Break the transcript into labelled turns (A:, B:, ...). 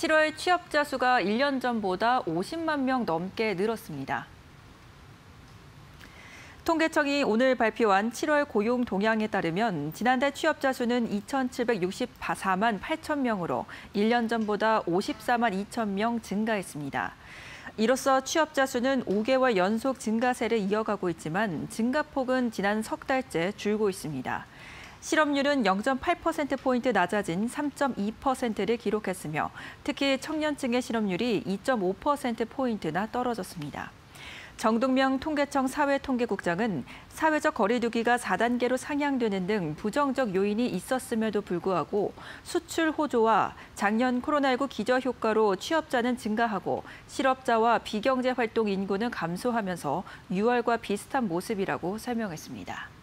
A: 7월 취업자 수가 1년 전보다 50만 명 넘게 늘었습니다. 통계청이 오늘 발표한 7월 고용 동향에 따르면 지난달 취업자 수는 2,764만 8천 명으로 1년 전보다 54만 2천 명 증가했습니다. 이로써 취업자 수는 5개월 연속 증가세를 이어가고 있지만 증가폭은 지난 석 달째 줄고 있습니다. 실업률은 0.8%포인트 낮아진 3.2%를 기록했으며 특히 청년층의 실업률이 2.5%포인트나 떨어졌습니다. 정동명 통계청 사회통계국장은 사회적 거리두기가 4단계로 상향되는 등 부정적 요인이 있었음에도 불구하고 수출 호조와 작년 코로나19 기저 효과로 취업자는 증가하고 실업자와 비경제 활동 인구는 감소하면서 6월과 비슷한 모습이라고 설명했습니다.